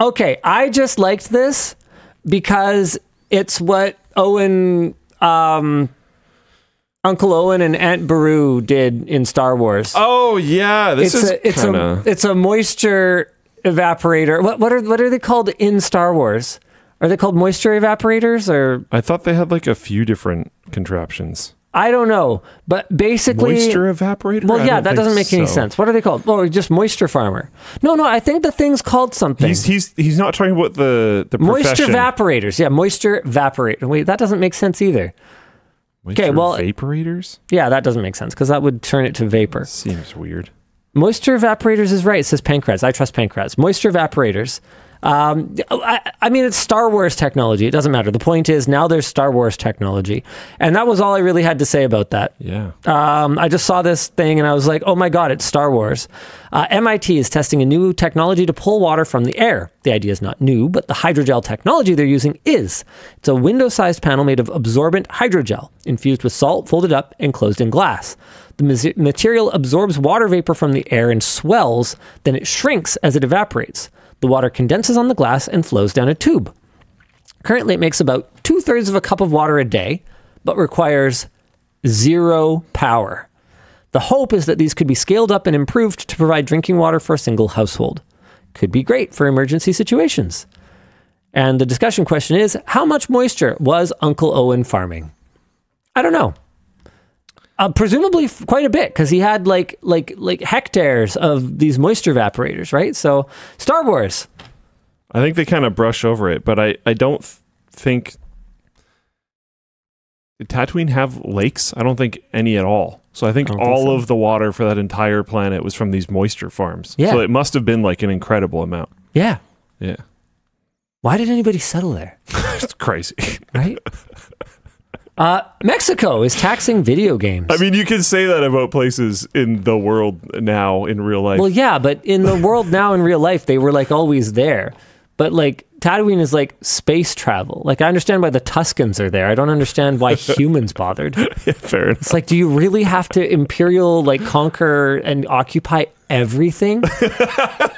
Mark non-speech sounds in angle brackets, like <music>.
Okay, I just liked this because it's what Owen, um, Uncle Owen, and Aunt Beru did in Star Wars. Oh yeah, this it's is a it's kind a it's a moisture evaporator. What what are what are they called in Star Wars? Are they called moisture evaporators or I thought they had like a few different contraptions. I don't know, but basically Moisture evaporator. Well, yeah, that doesn't make any sense. What are they called? Oh, just moisture farmer. No, no, I think the thing's called something. He's he's he's not talking about the the moisture profession. evaporators. Yeah, moisture evaporator. Wait, that doesn't make sense either. Moisture Okay, well- vaporators Yeah, that doesn't make sense because that would turn it to vapor. seems weird. Moisture evaporators is right. It says pancreas. I trust pancreas. Moisture evaporators. Um, I, I mean, it's Star Wars technology. It doesn't matter. The point is now there's Star Wars technology, and that was all I really had to say about that. Yeah. Um, I just saw this thing and I was like, oh my God, it's Star Wars. Uh, MIT is testing a new technology to pull water from the air. The idea is not new, but the hydrogel technology they're using is. It's a window sized panel made of absorbent hydrogel, infused with salt, folded up, and closed in glass. The material absorbs water vapor from the air and swells, then it shrinks as it evaporates. The water condenses on the glass and flows down a tube. Currently, it makes about two thirds of a cup of water a day, but requires zero power. The hope is that these could be scaled up and improved to provide drinking water for a single household. Could be great for emergency situations. And the discussion question is how much moisture was Uncle Owen farming? I don't know. Uh, presumably quite a bit because he had like like like hectares of these moisture evaporators, right? So Star Wars, I think they kind of brush over it, but I I don't th- think did Tatooine have lakes? I don't think any at all. So I think I don't think all so. of the water for that entire planet was from these moisture farms. Yeah. So it must have been like an incredible amount. yeah. Yeah. Why did anybody settle there? <laughs> It's crazy. Right? uh, Mexico is taxing video games. I mean, you can say that about places in the world now in real life. Well, yeah, but in the world now in real life, they were like always there. But like Tatooine is like space travel. Like I understand why the Tuskens are there. I don't understand why <laughs> humans bothered. yeah, fair enough. It's like, do you really have to imperial like conquer and occupy everything? <laughs>